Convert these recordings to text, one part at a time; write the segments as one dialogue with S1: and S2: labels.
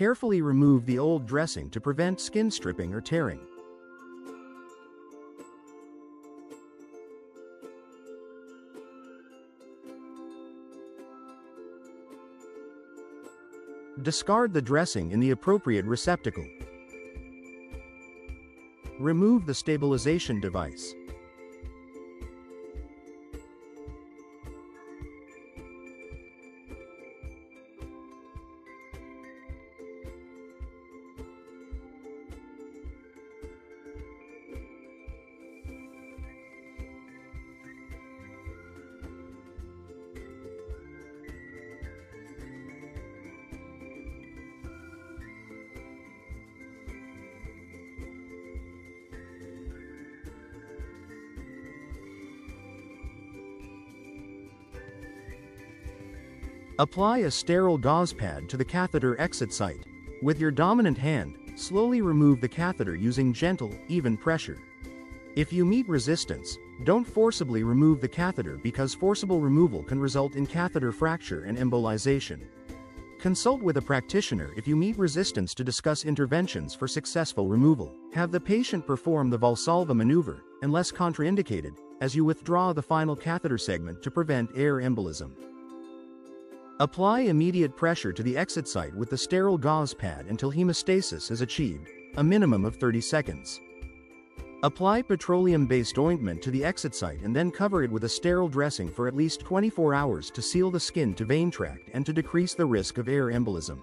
S1: Carefully remove the old dressing to prevent skin stripping or tearing. Discard the dressing in the appropriate receptacle. Remove the stabilization device. Apply a sterile gauze pad to the catheter exit site. With your dominant hand, slowly remove the catheter using gentle, even pressure. If you meet resistance, don't forcibly remove the catheter because forcible removal can result in catheter fracture and embolization. Consult with a practitioner if you meet resistance to discuss interventions for successful removal. Have the patient perform the Valsalva maneuver, unless contraindicated, as you withdraw the final catheter segment to prevent air embolism. Apply immediate pressure to the exit site with the sterile gauze pad until hemostasis is achieved, a minimum of 30 seconds. Apply petroleum-based ointment to the exit site and then cover it with a sterile dressing for at least 24 hours to seal the skin to vein tract and to decrease the risk of air embolism.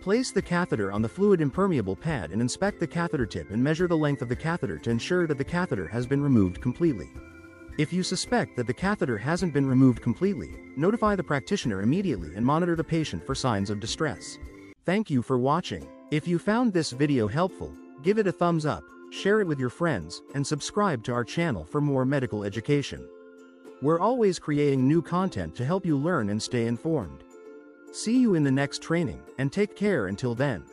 S1: Place the catheter on the fluid impermeable pad and inspect the catheter tip and measure the length of the catheter to ensure that the catheter has been removed completely. If you suspect that the catheter hasn't been removed completely, notify the practitioner immediately and monitor the patient for signs of distress. Thank you for watching. If you found this video helpful, give it a thumbs up, share it with your friends, and subscribe to our channel for more medical education. We're always creating new content to help you learn and stay informed. See you in the next training, and take care until then.